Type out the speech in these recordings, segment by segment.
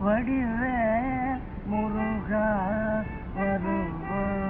வடிவே முருகா வருவா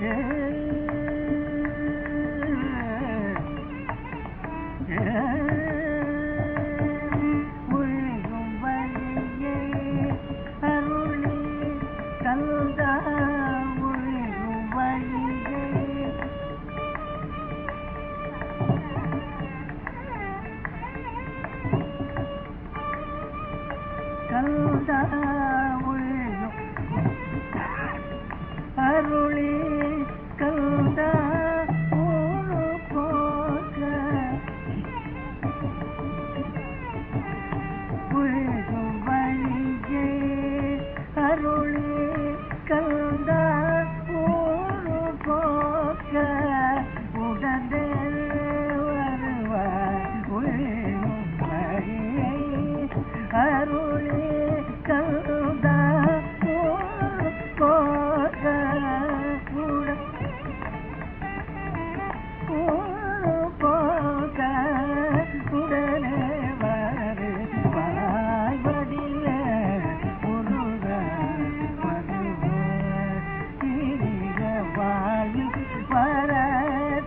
Yeah.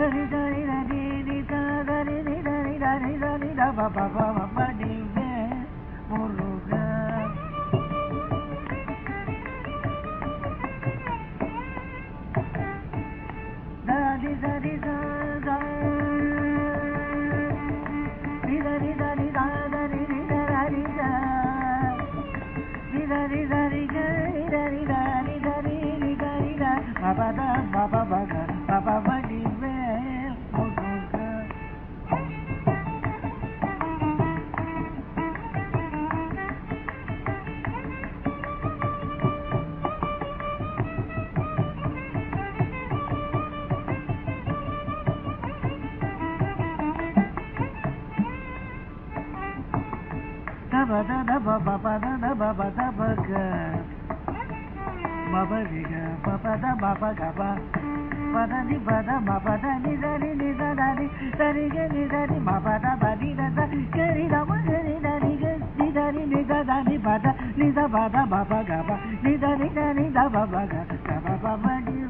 Ba ba ba ba ba. బద దబ బద దబ బద బగ బబరిగ బద బబ గబ పద ని పద మ పద ని దరి ని దరి సరి గ ని దరి మ పద బది ద గరి ద మ గరి దరి గ ని దరి ని గ ద ని పద ని ద పద బబ గబ ని దరి ద ని ద బబ గ గబ బబ డి